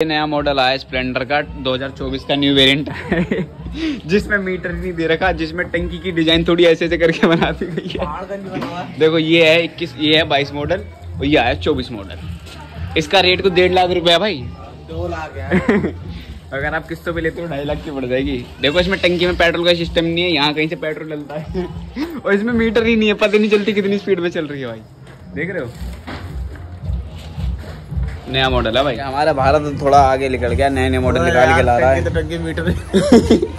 नया मॉडल आया स्प्लेंडर का 2024 का न्यू वेरिएंट है जिसमें मीटर नहीं दे रखा जिसमें टंकी की डिज़ाइन थोड़ी ऐसे ऐसे करके बना दी गई है। देखो ये है इक्कीस ये है बाईस मॉडल और ये आया चौबीस मॉडल इसका रेट कुछ डेढ़ लाख रुपया भाई। दो लाख है। अगर आप किस्तों पे लेते हो ढाई लाख की पड़ जाएगी। देखो इसमें टंकी में पेट्रोल का सिस्टम नहीं है यहाँ कहीं से पेट्रोल डलता है। और इसमें मीटर ही नहीं है पता नहीं चलती कितनी स्पीड में चल रही है भाई। देख रहे हो? नया मॉडल है भाई। हमारा भारत थोड़ा आगे निकल गया नए नए मॉडल निकाल के ला रहा है। टंकी मीटर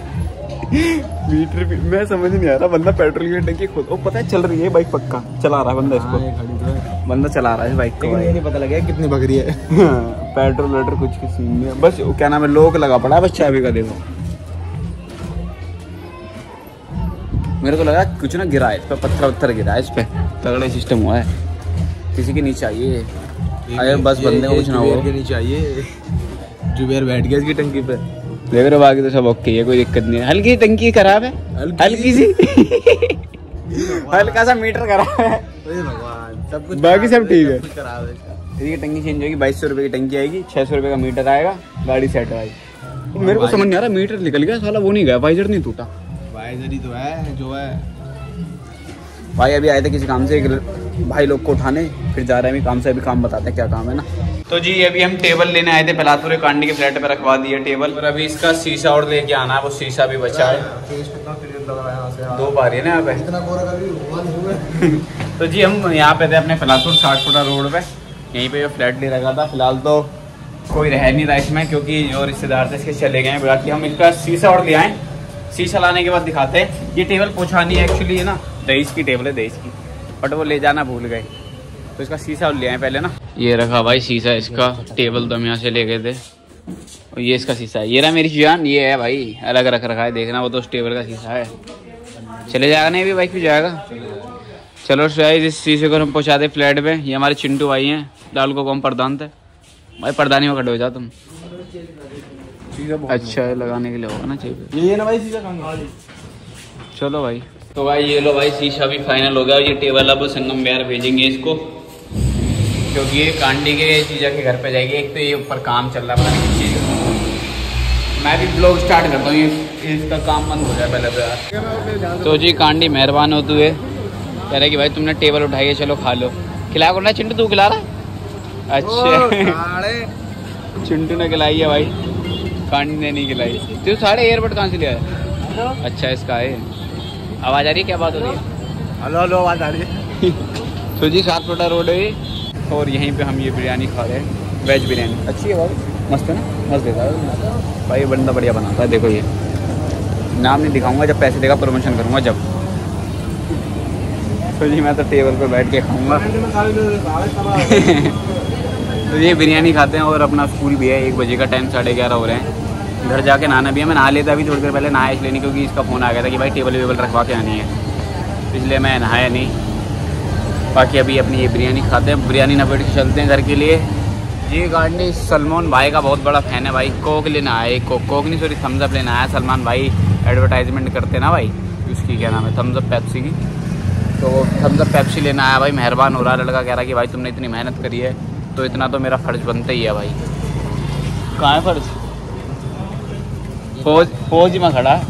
मीटर भी मैं समझ नहीं आ रहा बंदा पेट्रोल की टंकी खुद ओ पता है चल रही है बाइक पक्का चला रहा है बंदा इसको। बंदा चला रहा है बाइक को ये नहीं पता लगा कितनी बकरी है। पेट्रोल वेट्रोल कुछ की सीन नहीं है बस क्या नाम है लोक लगा पड़ा है बस चाबी का देखो। मेरे को लगा कुछ ना गिरा है इस पे पत्थर वत्थर गिरा है इस पे तगड़े सिस्टम हुआ है। किसी के नीचे आइए। अरे बस बंदे को कुछ ना हो। के नीचे आइए जुबेर बैठ गया इसकी टंकी पे। देख रहे बाकी तो सब ओके है कोई दिक्कत नहीं है। हल्की टंकी खराब है। हल्की? सी। हल्का सा मीटर खराब है। भगवान सब कुछ बाकी सब ठीक है। खराब है। इसका। इसकी टंकी चेंज होगी बाईस सौ रुपये की टंकी आएगी छह सौ रुपये का मीटर आएगा गाड़ी सेट आएगी मेरे को समझ नहीं आ रहा मीटर निकल गया साला वो नहीं गया वाइजर नहीं टूटा। वाइजर ही तो है जो है। भाई अभी आए थे किसी काम से एक भाई लोग को उठाने फिर जा रहे हैं अभी काम से अभी काम बताते हैं क्या काम है ना। तो जी अभी हम टेबल लेने आए थे पलातपुर कांडी के फ्लैट पे रखवा दिए टेबल। और अभी इसका शीशा और लेके आना है वो शीशा भी बचा है। दो बार है ना यहाँ पे। इतना गोरा कभी हुआ नहीं हुआ। तो जी हम यहाँ पे थे अपने फिलासुर साठ फुटा रोड पे। यहीं पे फ्लैट ले रखा था फ़िलहाल तो कोई रह नहीं रहा इसमें क्योंकि जो रिश्तेदार थे इसके चले गए हैं। बाकी हम इसका शीशा और ले आए। शीशा लाने के बाद दिखाते हैं। ये टेबल पहुँचानी है एक्चुअली है ना। दहीस की टेबल है दहीस की। बट वो ले जाना भूल गए। तो इसका शीशा ले आए पहले ना। ये रखा भाई शीशा इसका टेबल तो हम यहाँ से ले गए थे और ये इसका शीशा है। ये रहा मेरी जान ये है भाई। अलग रख रखा है देखना वो तो उस टेबल का शीशा है। चले जाएगा नहीं भी बाइक पे जाएगा। चलो शायद इस शीशे को हम पहुँचा दे फ्लैट पे ये हमारे चिंटू भाई हैं लाल को कौन प्रधान थे? भाई प्रधानी में खड़े हो जा तुम। अच्छा है लगाने के लिए होगा ना चाहिए। ये ये ना भाई चलो भाई। तो भाई ये लो भाई शीशा भी फाइनल हो गया ये टेबल अब संगम बिहार भेजेंगे इसको। क्योंकि ये कांडी के चीजा के घर पे जाएगी। एक तो ये ऊपर काम चल रहा है पता नहीं किस चीज़ का। मैं भी ब्लॉग स्टार्ट करता हूँ ये इसका काम बंद हो जाए पहले तो यार। तो जी कांडी मेहरबान हो तू है कह रहे कि भाई तुमने टेबल उठाई है चलो खा लो। खिला को ना चिंटू तू खिला रहा अच्छा। चिंटू ने खिलाई है भाई। कांडी ने नहीं खिलाई। तू सारे एयरबड कहाँ से लिया है अच्छा इसका है। आवाज़ आ रही है क्या बात हो रही है? हेलो हेलो आवाज़ आ रही है तो जी सात फोटा रोड है और यहीं पे हम ये बिरयानी खा रहे हैं वेज बिरयानी। अच्छी है भाई। मस्त है ना? मस्त देता है। भाई बंदा बढ़िया बनाता है देखो ये। नाम नहीं दिखाऊँगा जब पैसे देगा प्रमोशन करूँगा जब। तो जी मैं तो टेबल पर बैठ के खाऊँगा। तो ये बिरयानी खाते हैं और अपना स्कूल भी है एक बजे का टाइम साढ़े ग्यारह हो रहे हैं। घर जाके नहाना भी है। मैं नहा लेता अभी थोड़ी देर पहले, नहाया इसलिए नहीं, क्योंकि इसका फ़ोन आ गया था कि भाई टेबल वेबल रखवा के आनी है। इसलिए मैं नहाया नहीं। बाकी अभी अपनी ये बिरयानी खाते हैं। बिरयानी नपेट के चलते हैं घर के लिए। ये गाड़ी, सलमान भाई का बहुत बड़ा फ़ैन है भाई। कोक लेना आया कोक कोक नहीं सॉरी थम्सअप लेना आया। सलमान भाई एडवर्टाइजमेंट करते ना भाई। उसकी क्या नाम है? थम्सअप पैप्सी की। तो थम्सअप पैप्सी लेना आया भाई। मेहरबान हो रहा है। लड़का कह रहा कि भाई तुमने इतनी मेहनत करी है तो इतना तो मेरा फ़र्ज़ बनता ही है भाई। कहाँ है फ़र्ज़? फौज फौज में खड़ा है।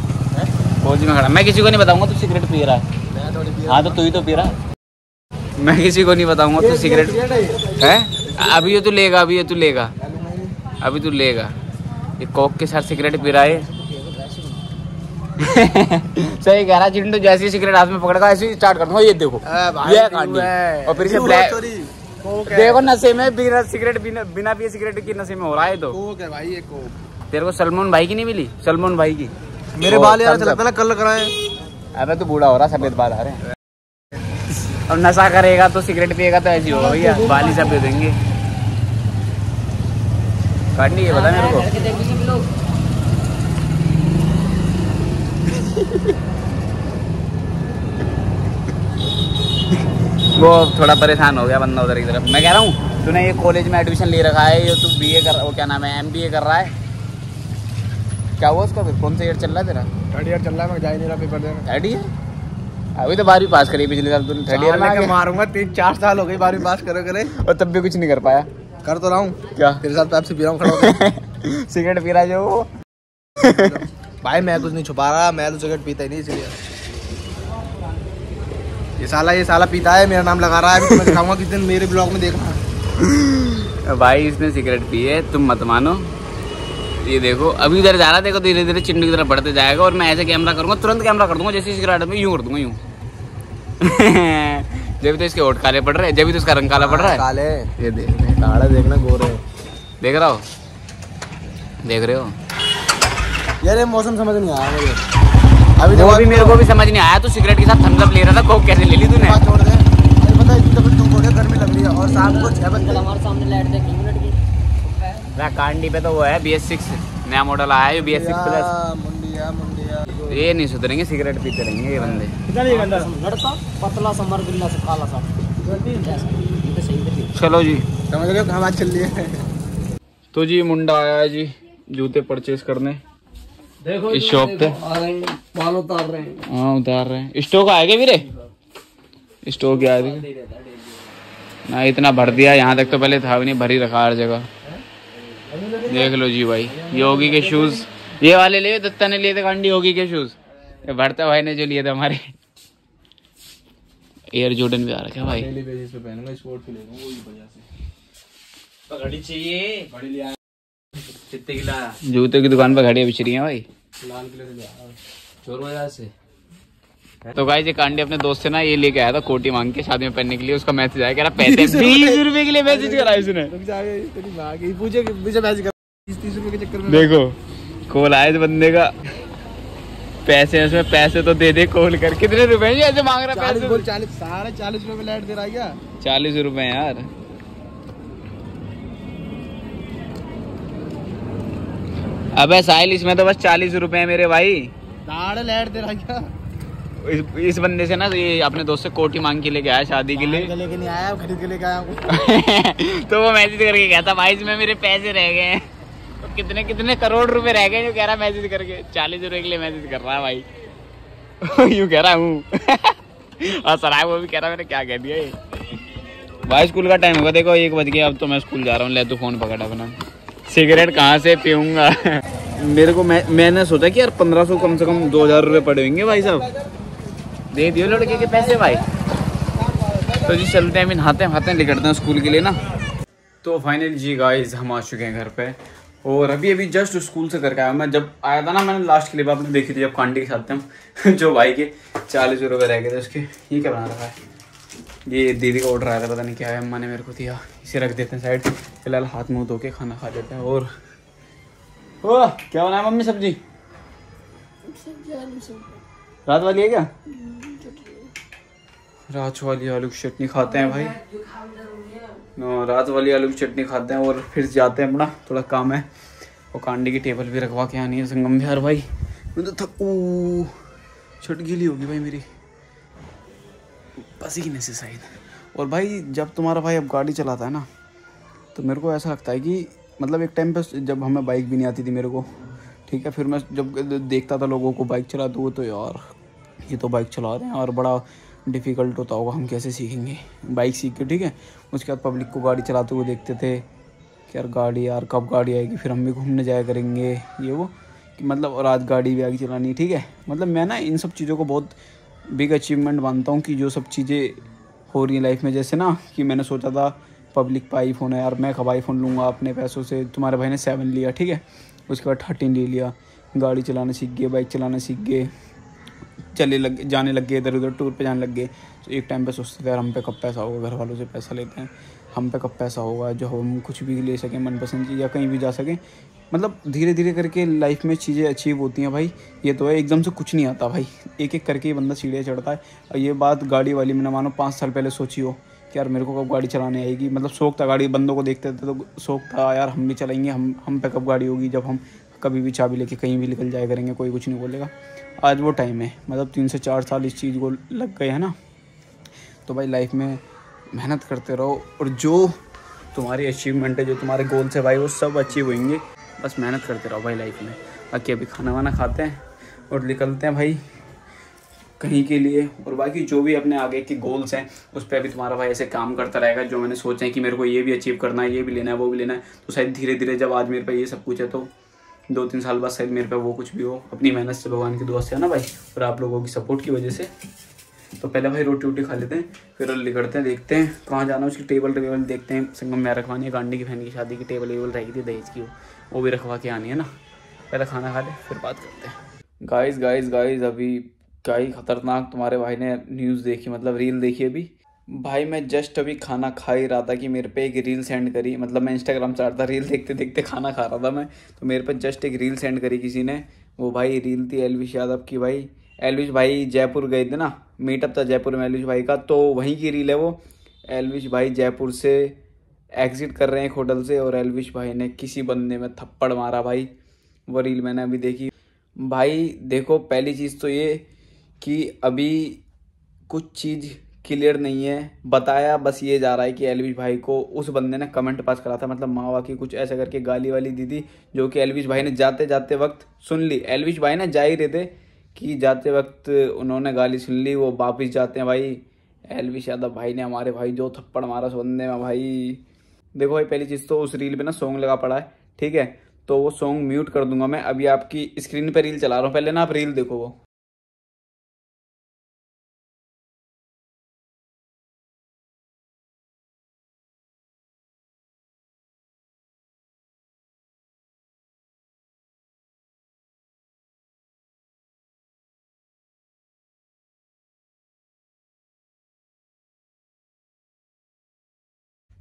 फौज में खड़ा मैं किसी को नहीं बताऊँगा तू सिगरेट पी रहा है। हाँ तो तू ही तो पी रहा है। मैं किसी को नहीं बताऊँगा तू सिगरेट है? अभी ये तू लेगा अभी ये तू लेगा। अभी तू लेगा। ये कोक के साथ सिगरेट पी रहा है सही कह रहा चिंटू जैसे ही सिगरेट हाथ में पकड़ेगा ऐसे ही स्टार्ट कर दूँगा ये देखो। ये कांडी और फिर इसे ब्लैक देखो नशे में बिना सिगरेट बिना बिना पिए सिगरेट की नशे में हो रहा है तो। कोक है भाई ये कोक। तेरे को सलमान भाई की नहीं मिली? सलमान भाई की। मेरे बाल यार up। ना कल कराए। अबे तो बूढ़ा हो रहा सफ़ेद बाल आ रहे हैं। और नशा करेगा तो सिगरेट पिएगा तो ऐसे ही होगा भैया बाल ही सब दे देंगे। काटनी है बता मेरे को? वो थोड़ा परेशान हो गया बंदा उधर की तरफ़। मैं कह रहा हूँ तूने ये कॉलेज में एडमिशन ले रखा है ये तू बीए कर वो क्या नाम है एमबीए कर रहा है? क्या हुआ उसका? फिर कौन सा ईयर चल रहा है तेरा? थर्ड ईयर चल रहा है मैं जा ही नहीं रहा पेपर देने। थर्ड ईयर अभी तो बारहवीं पास करी पिछले साल तूने। थर्ड ईयर में मारूँगा तीन चार साल हो गई बारहवीं पास करो करे। और तब भी कुछ नहीं कर पाया। कर तो रहा हूँ। क्या? तेरे साथ पेप्सी पी रहा हूँ सिगरेट पी रहा है जो भाई मैं कुछ नहीं छुपा रहा मैं तो सिगरेट पीता ही नहीं इसलिए। ये साला ये साला पीता है मेरा नाम लगा रहा है तो मैं दिखाऊँगा किस दिन मेरे ब्लॉग में देखना भाई इसने सिगरेट पी है तुम मत मानो। ये देखो अभी उधर जा रहा देखो धीरे धीरे चिंटू की तरफ़ बढ़ते जाएगा और मैं ऐसे कैमरा करूँगा तुरंत कैमरा कर दूँगा जैसे सिगरेट में यूँ कर दूँगा यूँ। जब तो इसके ओट काले पड़ रहे हैं जब तो इसका रंग काला पड़ रहा है। काले। ये देख काला देखना गोरे। देख रहा हो? देख रहे हो? यार ये मौसम समझ नहीं आया मुझे। अभी वो देखो भी मेरे को भी समझ नहीं आया तू सिगरेट के साथ थम्स अप ले रहा था कोक कैसे ले ली तूने? छोड़ दे। पता है इतनी तबीयत धूप हो गया गर्मी लग रही है और शाम को छह बजे हमारे सामने लाइट देखी मिनट की कांडी पे तो वो है बी एस सिक्स नया मॉडल आया है बी एस सिक्स प्लस मुंडिया मुंडिया। ये नहीं सुधरेंगे सिगरेट पीते रहेंगे ये बंदे। लड़का पतला सा मर सा काला सा। ये तो सही थे चलो जी। समझ रहे हो कहाँ बात चल रही है? तो जी मुंडा आया है जी जूते परचेज करने। देखो इस शॉप पे। आ रहे हैं बाल उतार रहे हैं। हाँ उतार रहे हैं। स्टॉक आएगा वीरे? स्टॉक आया थे ना इतना भर दिया यहाँ तक तो पहले था भी नहीं भरी रखा हर जगह। देख लो जी भाई योगी के शूज़ ये वाले लिए दत्ता ने लिए थे कांडी योगी के शूज़ भरता भाई ने जो लिए थे हमारे। एयर जॉर्डन भी आ रखा है भाई। बेसिस पे पहनूँगा स्पोर्ट पे लेगा वही वजह से। घड़ी चाहिए। बड़ी लिया कितने की लाया जूते की दुकान पर घड़ियाँ बिछ रही हैं भाई। लाल किले से चोर बाज़ार से। तो गाइस ये कांडी अपने दोस्त से ना ये लेके आया था कोटी मांग के शादी में पहनने के लिए उसका मैसेज आया कह रहा पैसे बीस रुपए के लिए मैसेज करा इसने रुक जा गई तेरी माँ की पूछे मुझे मैच कर 30 30 रुपए के चक्कर में देखो कॉल आया इस बंदे का। पैसे इसमें पैसे तो दे दे कॉल कर। कितने रुपए ये ऐसे मांग रहा है 40 बोल पैसे 40 साढ़े 40 रुपए लाइट दे रहा है क्या? चालीस रुपए यार। अबे साहिल इसमें तो बस चालीस रुपए है मेरे भाई। साढ़े लाइट दे रहा क्या? इस, इस बंदे से ना ये अपने दोस्त से कोटी मांग के लेके आया शादी के लिए। लेके नहीं आया खरीद के लेके आया तो वो मैसेज करके कहता भाई इसमें मेरे पैसे रह गए हैं। तो कितने कितने करोड़ रुपए रह गए जो कह रहा मैसेज करके? चालीस रुपए के लिए मैसेज कर रहा है भाई। यूँ कह रहा हूँ। और सराय वो भी कह रहा मैंने क्या कह दिया ये? भाई, स्कूल का टाइम होगा। देखो, एक बज गया, अब तो मैं स्कूल जा रहा हूँ। ले, तू फ़ोन पकड़ अपना। सिगरेट कहाँ से पीऊँगा? मेरे को मैं, मैंने सोचा कि यार पंद्रह सौ कम से कम दो हज़ार रुपये पड़े होंगे भाई साहब। दे दियो लड़के के पैसे भाई। तो जी, चलते हैं। नहाते हैं निकलते हैं स्कूल के लिए ना। तो फाइनल जी गाइस हम आ चुके हैं घर पे। और अभी अभी जस्ट स्कूल से करके आया मैं। जब आया था ना मैंने लास्ट क्लिप आपने देखी थी जब कांडी के साथ थे हम जो भाई के चालीस रुपये रह गए थे उसके। ये क्या बना रखा है? ये दीदी का ऑर्डर आया था पता नहीं क्या है अम्मा ने मेरे को दिया। इसे रख देते हैं साइड फ़िलहाल हाथ मुँह धो के खाना खा लेते हैं और ओ क्या बनाया मम्मी सब्ज़ी? रात वाली है क्या? रात वाली आलू की चटनी खाते हैं भाई। रात वाली आलू की चटनी खाते हैं और फिर जाते हैं अपना। थोड़ा काम है। और कांडी की टेबल भी रखवा के आनी है, संगम बिहार भाई। मैं तो थक छट गीली होगी भाई मेरी। पसीने से शायद। और भाई, जब तुम्हारा भाई अब गाड़ी चलाता है ना तो मेरे को ऐसा लगता है कि मतलब एक टाइम पर जब हमें बाइक भी नहीं आती थी मेरे को, ठीक है, फिर मैं जब देखता था लोगों को बाइक चलाते हुए तो यार, ये तो बाइक चला रहे हैं और बड़ा डिफ़िकल्ट होता होगा हम कैसे सीखेंगे। बाइक सीख के, ठीक है? उसके बाद पब्लिक को गाड़ी चलाते हुए देखते थे कि यार गाड़ी यार कब गाड़ी आएगी, फिर हम भी घूमने जाया करेंगे, ये वो। कि मतलब और आज गाड़ी भी आगे चलानी ठीक है? मतलब मैं ना इन सब चीज़ों को बहुत बिग अचीवमेंट मानता हूँ कि जो सब चीज़ें हो रही हैं लाइफ में। जैसे ना कि मैंने सोचा था पब्लिक का आईफोन है, यार मैं कब आईफोन लूँगा अपने पैसों से? तुम्हारे भाई ने सेवन लिया, ठीक है? उसके बाद थर्टीन ले लिया। गाड़ी चलाना सीख गए बाइक चलाना सीख गए। चले लग, जाने लग गए इधर उधर, टूर पे जाने लग गए। तो एक टाइम पे सोचते थे, यार, हम पे कब पैसा होगा? घर वालों से पैसा लेते हैं। हम पे कब पैसा होगा? जो हम कुछ भी ले सकें, मनपसंद चीज़, या कहीं भी जा सकें। मतलब धीरे धीरे करके लाइफ में चीज़ें अचीव होती हैं भाई। ये तो है, एकदम से कुछ नहीं आता भाई। एक एक करके ही बंदा सीढ़ियाँ चढ़ता है। और ये बात गाड़ी वाली, मैंने मानो पाँच साल पहले सोची हो कि यार, मेरे को कब गाड़ी चलाने आएगी? मतलब शौक था गाड़ी, बंदों को देखते थे तो शौक था, यार, हम भी चलाएँगे, हम हम पे कब गाड़ी होगी? जब हम कभी भी चाबी लेके कहीं भी निकल जाया करेंगे, कोई कुछ नहीं बोलेगा। आज वो टाइम है। मतलब तीन से चार साल इस चीज़ को लग गए, है ना? तो भाई लाइफ में मेहनत करते रहो और जो तुम्हारी अचीवमेंट है, जो तुम्हारे गोल्स है भाई, वो सब अचीव होंगे बस मेहनत करते रहो भाई लाइफ में। बाकी अभी खाना वाना खाते हैं और निकलते हैं भाई कहीं के लिए। और बाकी जो भी अपने आगे के गोल्स हैं, उस पर अभी तुम्हारा भाई ऐसे काम करता रहेगा, जो मैंने सोचा है कि मेरे को ये भी अचीव करना है, ये भी लेना है, वो भी लेना है। तो शायद धीरे धीरे जब आज मेरे पे ये सब कुछ है तो दो तीन साल बाद शायद मेरे पे वो कुछ भी हो। अपनी मेहनत से भगवान की दुआ से, है ना भाई? और आप लोगों की सपोर्ट की वजह से। तो पहले भाई रोटी वोटी खा लेते हैं, फिर निकलते हैं, देखते हैं कहाँ जाना है। उसकी टेबल टेबल देखते हैं। संगम में रखवानी है गांडी की बहन की शादी की टेबल वेबल रहेगी थी दहेज की। वो भी रखवा के आनी है ना। पहले खाना खा ले, फिर बात करते हैं। गाइस गाइस गाइस अभी क्या ही खतरनाक तुम्हारे भाई ने न्यूज़ देखी मतलब रील देखी अभी। भाई, मैं जस्ट अभी खाना खा ही रहा था कि मेरे पे एक रील सेंड करी। मतलब मैं इंस्टाग्राम चला था रील देखते देखते खाना खा रहा था मैं। तो मेरे पे जस्ट एक रील सेंड करी किसी ने। वो भाई रील थी एलविश यादव की भाई। एलविश भाई जयपुर गए थे ना। मीटअप था जयपुर में एलविश भाई का। तो वहीं की रील है वो। एलविश भाई जयपुर से एग्जिट कर रहे हैं एक होटल से और एलविश भाई ने किसी बंदे में थप्पड़ मारा भाई। वो रील मैंने अभी देखी। भाई, देखो, पहली चीज़ तो ये कि अभी कुछ चीज़ क्लियर नहीं है। बताया बस ये जा रहा है कि एलविश भाई को उस बंदे ने कमेंट पास करा था। मतलब मावा की कुछ ऐसा करके गाली वाली दी थी, जो कि एलविश भाई ने जाते जाते वक्त सुन ली। एलविश भाई ने जा ही रहे थे कि जाते वक्त उन्होंने गाली सुन ली, वो वापिस जाते हैं भाई। एलविश यादव भाई ने हमारे भाई जो थप्पड़ मारा उस बंदे में भाई। देखो भाई, पहली चीज़ तो उस रील पे ना सॉन्ग लगा पड़ा है, ठीक है? तो वो सॉन्ग म्यूट कर दूँगा मैं। अभी आपकी स्क्रीन पे रील चला रहा हूँ। पहले ना आप रील देखो वो।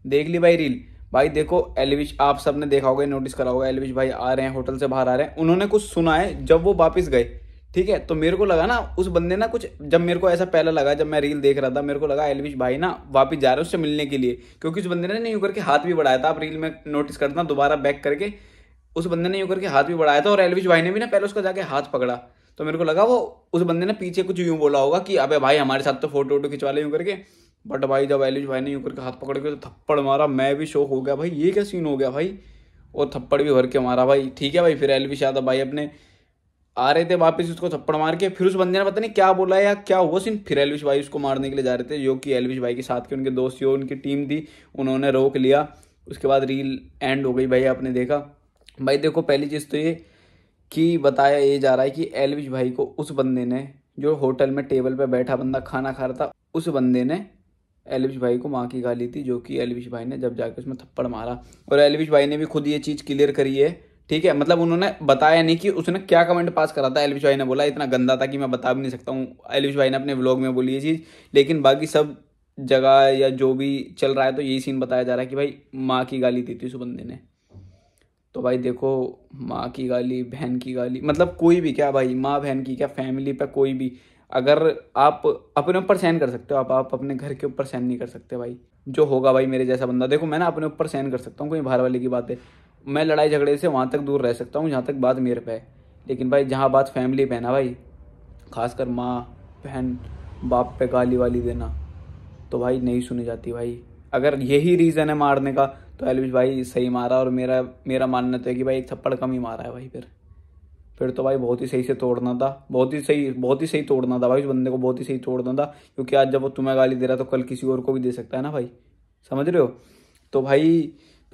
देख ली भाई रील। भाई देखो एलविश आप सबने देखा होगा नोटिस करा होगा एलविश भाई आ रहे हैं होटल से बाहर आ रहे हैं। उन्होंने कुछ सुना है जब वो वापस गए, ठीक है? तो मेरे को लगा ना, उस बंदे ना कुछ, जब मेरे को ऐसा पहला लगा, जब मैं रील देख रहा था, मेरे को लगा एलविश भाई ना वापस जा रहे हैं उससे मिलने के लिए। क्योंकि उस बंदे ने नहीं करके हाथ भी बढ़ाया था, आप रील में नोटिस करना दोबारा बैक करके, उस बंदे ने यूँ करके हाथ भी बढ़ाया था और एलविश भाई ने भी ना पहले उसका जाके हाथ पकड़ा। तो मेरे को लगा वो, उस बंदे ने पीछे कुछ यूँ बोला होगा कि, अबे भाई, हमारे साथ तो फ़ोटो वोटो खिंचवा ले यूँ करके। बट भाई जब एलिश भाई ने यूँ करके हाथ पकड़ के तो थप्पड़ मारा, मैं भी शौक हो गया भाई। ये क्या सीन हो गया भाई? और थप्पड़ भी भर के मारा भाई। ठीक है भाई, फिर एलविश यादव भाई अपने आ रहे थे वापस उसको थप्पड़ मार के, फिर उस बंदे ने पता नहीं क्या बोला या क्या हुआ सीन फिर एलविश भाई उसको मारने के लिए जा रहे थे, जो कि एलविश भाई के साथ के उनके दोस्त जो उनकी टीम थी, उन्होंने रोक लिया। उसके बाद रील एंड हो गई भाई आपने देखा। भाई देखो, पहली चीज़ तो ये कि बताया ये जा रहा है कि एलविश भाई को उस बंदे ने जो होटल में टेबल पर बैठा बंदा खाना खा रहा था, उस बंदे ने एलविश भाई को माँ की गाली थी, जो कि एलविश भाई ने जब जाके उसमें थप्पड़ मारा। और एलविश भाई ने भी खुद ये चीज़ क्लियर करी है, ठीक है? मतलब उन्होंने बताया नहीं कि उसने क्या कमेंट पास करा था। एलविश भाई ने बोला, इतना गंदा था कि मैं बता भी नहीं सकता हूँ। एलविश भाई ने अपने व्लॉग में बोली ये चीज़। लेकिन बाकी सब जगह या जो भी चल रहा है तो यही सीन बताया जा रहा है कि भाई, माँ की गाली दी थी उस बंदे ने। तो भाई देखो, माँ की गाली, बहन की गाली मतलब कोई भी क्या भाई, माँ, बहन की क्या फैमिली पे कोई भी अगर आप अपने ऊपर सहन कर सकते हो, आप आप अपने घर के ऊपर सहन नहीं कर सकते भाई। जो होगा भाई मेरे जैसा बंदा। देखो, मैं ना अपने ऊपर सहन कर सकता हूँ, कोई बाहर वाले की बात। है मैं लड़ाई झगड़े से वहाँ तक दूर रह सकता हूँ, जहाँ तक बात मेरे पे है। लेकिन भाई, जहाँ बात फैमिली पे है ना भाई, खासकर माँ, बहन, बाप पे गाली वाली देना तो भाई नहीं सुनी जाती भाई। अगर यही रीज़न है मारने का तो एलविश भाई सही मारा और मेरा मेरा मानना तो है कि भाई एक थप्पड़ कम ही मारा है भाई फिर। फिर तो भाई बहुत ही सही से तोड़ना था। बहुत ही सही, बहुत ही सही तोड़ना था भाई उस बंदे को, बहुत ही सही तोड़ना था। क्योंकि आज जब वो तुम्हें गाली दे रहा तो कल किसी और को भी दे सकता है ना भाई? समझ रहे हो? तो भाई,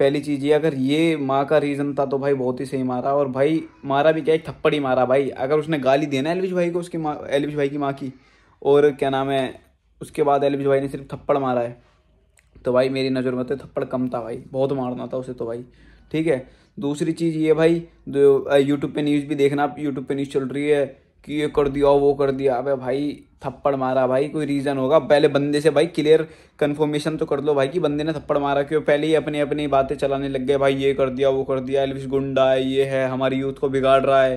पहली चीज़ ये, अगर ये माँ का रीज़न था तो भाई बहुत ही सही मारा। और भाई, मारा भी क्या, एक थप्पड़ ही मारा भाई। अगर उसने गाली देना एलविश भाई को, उसकी माँ, एलविश भाई की माँ की, और क्या नाम है, उसके बाद एलविश भाई ने सिर्फ़ थप्पड़ मारा है तो भाई मेरी नज़र में तो थप्पड़ कम था भाई। बहुत मारना था उसे तो भाई। ठीक है? दूसरी चीज़ ये भाई यूट्यूब पे न्यूज़ भी देखना, आप यूट्यूब पे न्यूज़ चल रही है कि ये कर दिया, वो कर दिया। अबे भाई, थप्पड़ मारा भाई, कोई रीज़न होगा? पहले बंदे से भाई क्लियर कंफर्मेशन तो कर लो भाई कि बंदे ने थप्पड़ मारा क्यों? पहले ही अपनी अपनी बातें चलाने लग गए, भाई, ये कर दिया, वो कर दिया एलविश गुंडा है, ये है, हमारी यूथ को बिगाड़ रहा है।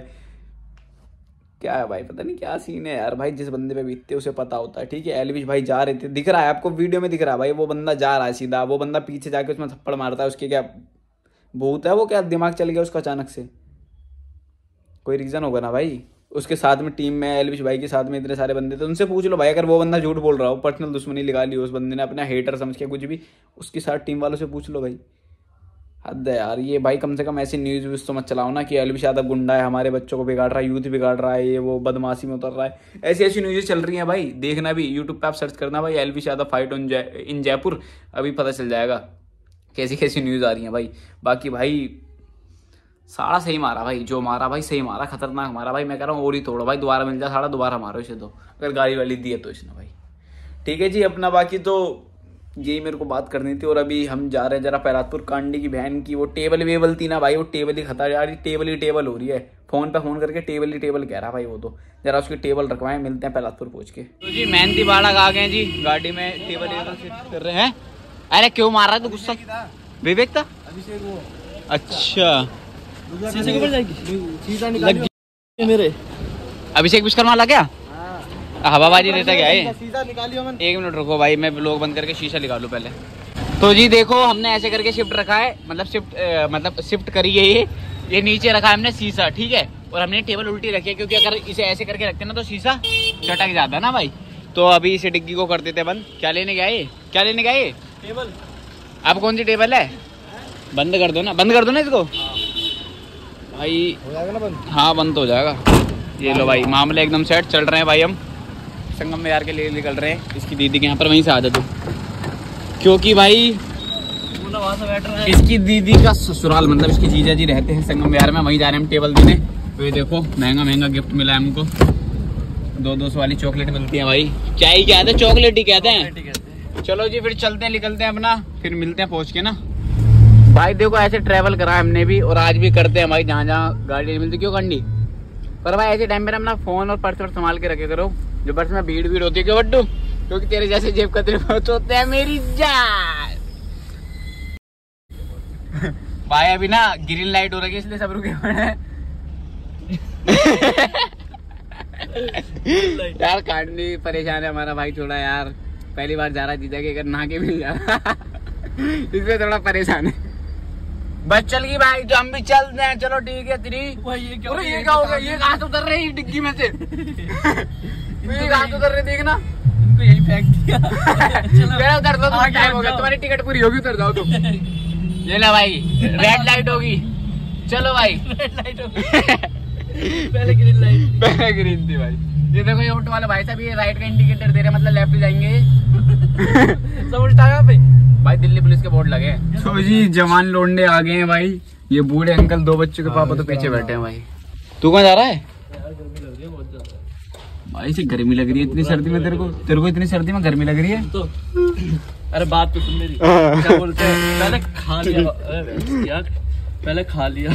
क्या है भाई, पता नहीं क्या सीन है यार भाई, जिस बंदे पे बीतते उसे पता होता है, ठीक है? एलविश भाई जा रहे थे, दिख रहा है, आपको वीडियो में दिख रहा है भाई, वो बंदा जा रहा है सीधा, वो बंदा पीछे जाके उसमें थप्पड़ मारता है, उसके क्या भूत है, वो क्या दिमाग चल गया उसका अचानक से? कोई रीज़न होगा ना भाई? उसके साथ में टीम में एलविश भाई के साथ में इतने सारे बंदे थे, उनसे पूछ लो भाई, अगर वो बंदा झूठ बोल रहा हो पर्सनल दुश्मनी लगा ली उस बंदे ने, अपना हेटर समझ के कुछ भी, उसके साथ टीम वालों से पूछ लो भाई। हद है यार, ये भाई कम से कम ऐसी न्यूज़ व्यूज़ तो मत चलाओ ना कि अलविश यादव गुंडा है, हमारे बच्चों को बिगाड़ रहा है यूथ बिगाड़ रहा है, ये वो बदमाशी में उतर रहा है। ऐसी ऐसी न्यूज़ें चल रही हैं भाई, देखना भी यूट्यूब पे आप सर्च करना भाई Elvish Yadav fight on in Jaipur अभी पता चल जाएगा। कैसी कैसी न्यूज़ आ रही है भाई। बाकी भाई, साड़ा सही मारा भाई, जो मारा भाई सही मारा, खतरनाक मारा भाई। मैं कह रहा हूँ, और ही तोड़ो, भाई दोबारा मिल जाए साड़ा दोबारा मारो इसे तो। अगर गाड़ी वाली दी है तो इसने भाई। ठीक है जी, अपना बाकी तो यही मेरे को बात करनी थी। और अभी हम जा रहे हैं जरा पैरातपुर कांडी की बहन की, वो टेबल वेबल थी ना भाई, वो टेबल ही खता जा रही टेबल ही टेबल हो रही है। फ़ोन पे फ़ोन करके टेबल ही टेबल कह रहा भाई वो तो। जरा उसकी टेबल रखवाएँ, मिलते हैं पैलातपुर पहुँच के। तो जी मेहनती बाड़ा आ गए जी, गाड़ी में टेबल कर रहे हैं। अरे क्यों मार रहा है तू गुस्सा विवेक था? अच्छा। मेरे। अभिषेक विश्वकर्मा ला क्या? हवाबाजी देता क्या है सीधा निकालियो मन एक मिनट रुको भाई मैं लोग बंद करके शीशा निकालू पहले। तो जी देखो हमने ऐसे करके शिफ्ट रखा है मतलब शिफ्ट मतलब शिफ्ट करी है ये। ये नीचे रखा है हमने शीशा ठीक है? और हमने टेबल उल्टी रखी है क्योंकि अगर इसे ऐसे करके रखते ना तो शीशा चटक जाता है ना भाई। तो अभी इसे डिग्गी को कर देते बंद। क्या लेने गया ये? क्या लेने गया ये? टेबल। आप कौन सी टेबल है? बंद कर दो ना। बंद कर दो ना इसको। भाई हो जाएगा ना बंद? हाँ बंद तो हो जाएगा। ये लो भाई मामले एकदम सेट चल रहे हैं भाई हम। संगम में यार के लिए निकल रहे हैं। इसकी दीदी के यहाँ पर वहीं से आ जा तू क्योंकि भाई इसकी दीदी का ससुराल मतलब इसकी जीजा जी रहते हैं संगम विहार में वहीं जा रहे हैं हम टेबल देने। तो ये देखो महँगा महँगा गिफ्ट मिला है हमको। दो दो सौ वाली चॉकलेट मिलती है भाई। क्या ही कहते हैं चॉकलेट ही कहते हैं। चलो जी फिर चलते हैं निकलते हैं अपना फिर मिलते हैं पहुँच के ना। भाई देखो ऐसे ट्रेवल करा है हमने भी और आज भी करते हैं भाई जहाँ जहाँ गाड़ी नहीं मिलती क्यों कंडी पर भाई ऐसे टाइम पर अपना फ़ोन और पर्स वर्स संभाल के रखे करो जो पर्स में भीड़ भीड़ होती है क्यों बड्डू? क्योंकि तेरे जैसे जेब कतरे बहुत होते हैं मेरी जान। भाई अभी ना ग्रीन लाइट हो रही है इसलिए सब रुके हुए हैं। यार कांडी परेशान है हमारा भाई थोड़ा यार। पहली बार जा रहा जीजा के घर नहा के भी जा रहा इसलिए थोड़ा परेशान है। बस चल गई भाई तो हम भी चलते हैं। चलो ठीक है तेरी। ये क्या ये हो गया? ये कहाँ से उतर रही है डिग्गी में से। ये कहाँ उतर रही देखना। इनको यही फेंक दिया। मेरा उतर दो तुम्हारा टाइम हो गया। तुम्हारी टिकट पूरी होगी उतर जाओ तुम। ये ला भाई रेड लाइट होगी। चलो भाई। रेड लाइट हो गई। पहले ग्रीन लाइट पहले ग्रीन थी भाई। ये देखो ये ऑटो वाला भाई साहब ये राइट का इंडिकेटर दे रहे मतलब लेफ़्ट जाएँगे। सब उल्टा है पे। भाई दिल्ली पुलिस के बोर्ड लगे हैं। तो जी जवान लोंडे आ गए हैं भाई। ये बूढ़े अंकल दो बच्चों के पापा तो पीछे बैठे हैं भाई। तू कहाँ जा रहा है? गर्मी लग रही है भाई से गर्मी लग रही है इतनी सर्दी में तेरे को। तेरे को इतनी सर्दी में गर्मी लग रही है? तो अरे बात तो सुन मेरी। क्या बोलते हैं? पहले खा लिया। यार पहले खा लिया।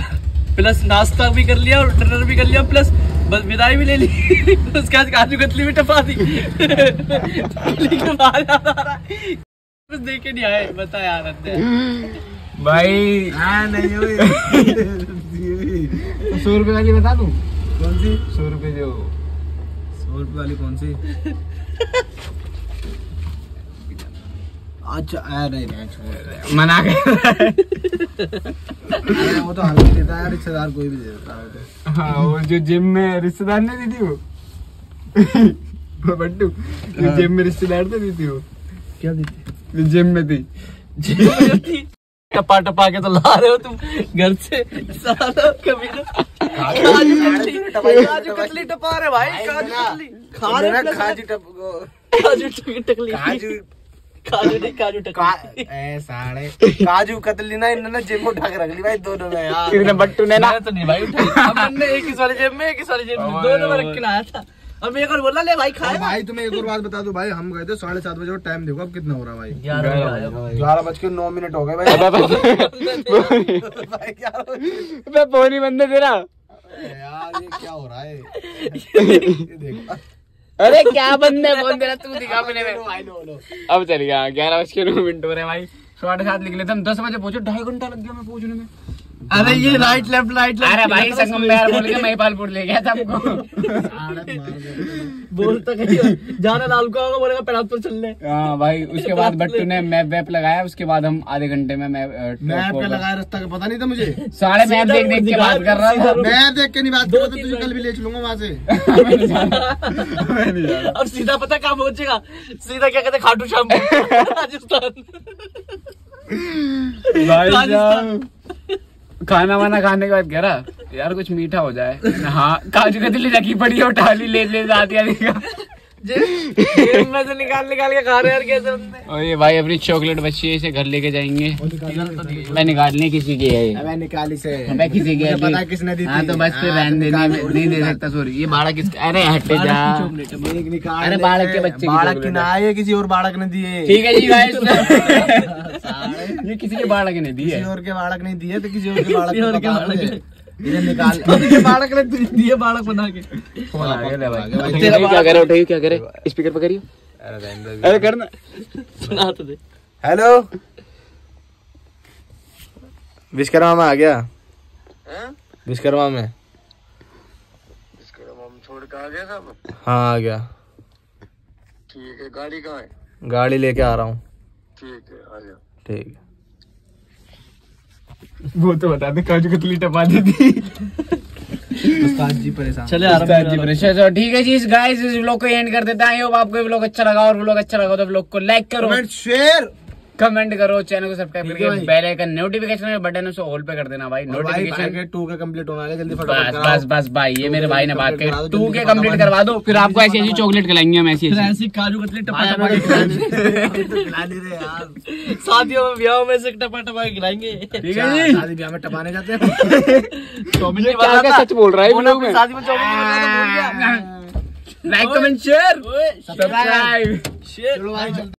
प्लस नाश्ता भी कर लिया और डिनर भी कर लिया। प्लस बस विदाई भी ले ली उसके आज काजू कतली भी टपा दी। बस देखे नहीं आए बता यार भाई। नहीं नहीं सौ रुपए वाली बता दू? कौन सी? सौ रुपए जो। सौ रुपये वाली कौन सी? अच्छा अरे मना कर वो तो हमें देता है रिश्तेदार कोई भी दे देता है तो। हाँ वो जो जिम में रिश्तेदार ने दी थी वो? बट्टू जो जिम में रिश्तेदार ने दी थी वो? क्या देती? जो जिम में थी टपा टपा के तो ला रहे हो तुम घर से साला कभी काजू कतली काजू कतली। टपा रहे भाई काजू कतली। खा रहे काजू टप काजू टकली। काजू काजू नहीं काजू का ए साले। काजू कतली ना इन्होंने जेब में उठा के रख ली भाई दोनों में यार। इसने बट्टू ने ना तो नहीं भाई उठाई अब मैंने एक इस वाले जेब में एक इस वाले जेब में दोनों में रख के लाया था। अब मेरे को बोला ले भाई खाए भाई तुम्हें एक और बात बता दो भाई हम गए थे साढ़े सात बजे और टाइम देखो अब कितना हो रहा है भाई। ग्यारह बजे के नौ मिनट हो गए भाई। फ़ोन ही तेरा। यार ये क्या हो रहा है? ये देखो। अरे क्या बंद है? फ़ोन तेरा तू दिखा मैंने अब चल गया ग्यारह बज के नौ मिनट हो रहे भाई। शॉर्ट साथ निकले थे हम दस बजे पहुँचे ढाई घंटा लग गया मैं पहुँचने में। अरे ये राइट लेफ़्ट राइट लेफ़्ट अरे भाई संगम में यार बोल के महिपालपुर ले गया था हमको। बोल तो कहीं जाना लाल को होगा बोलेगा पैरातपुर चलने। हाँ भाई उसके बाद बट्टू ने मैप वैप लगाया उसके बाद हम आधे घंटे में मैप मैप पे लगाया रास्ता का पता नहीं था मुझे? सारे मैप देख देख के बात कर रहा था। मैं देख के नहीं बात कर रहा तुझे कल भी ले चलूँगा वहाँ से। अब सीधा पता कहाँ पहुंचेगा? सीधा क्या कहते खाटू श्याम राजस्थान। भाई राजस्थान। खाना वाना खाने के बाद कह रहा, यार कुछ मीठा हो जाए। हाँ काजू कतली रखी पड़ी है उठा ली ले ले जाती का जेब में से निकाल निकाल के खा रहे यार कैसे और ये भाई अपनी चॉकलेट बच्ची है इसे घर लेके जाएँगे। मैं निकालने किसी की है ये। अबे निकाली से मैं किसी की पता किसने दी हाँ थी। तो बस फिर हाँ, देनी मैं नहीं दे सकता सॉरी ये बाड़क किस अरे हटे जा। अरे ले। बालक के बच्चे की बालक की ना ये किसी और बालक ने दिए ठीक है जी गाइस ये किसी के बाड़क ने दी किसी और के बालक नहीं दिए तो किसी और के बालक किसी और को के बता बालक दे। ने। इन्हें निकाल ये बालक ने दिए बालक बना के। फ़ोन आ गया ले भाई। भाई। तेरा क्या करे उठाइए क्या करे? स्पीकर पे करिए। अरे करना। सुना तो दे। हेलो विश्वकर्मा में आ गया। विश्वकर्मा में छोड़ के आ गया सब हाँ आ गया। ठीक है गाड़ी कहाँ है? गाड़ी लेके आ रहा हूँ। ठीक है आ जाओ। ठीक। है वो तो बता दे काजू कतली टपा दी। थी जी परेशान। चले आ रहा हूँ तो ठीक है जी इस गाइस इस ब्लॉग को एंड कर देते हैं। आई होप आपको ब्लॉग अच्छा लगा और ब्लॉग अच्छा लगा तो ब्लॉग को लाइक करो। शेयर कमेंट करो चैनल को सब्सक्राइब करके बेल आइकन नोटिफिकेशन बटन उसे ऑल पे कर देना भाई। नोटिफिकेशन टू का कंप्लीट होना है जल्दी बस फटाफट बस बस भाई ये मेरे भाई ने बात दो, टू के। कंप्लीट करवा दो फिर आपको ऐसी ऐसी चॉकलेट खिलाएँगे हम ऐसी ऐसी। ऐसी काजू कतली टपा टपा के रहे यार। शादियों में ब्याह में से टपा टपा के खिलाएँगे। ठीक है जी। शादी ब्याह में टपाने जाते हैं। चौमिन क्या क्या सच बोल रहा है शादी में chow mein like comment share subscribe share चलो भाई चलते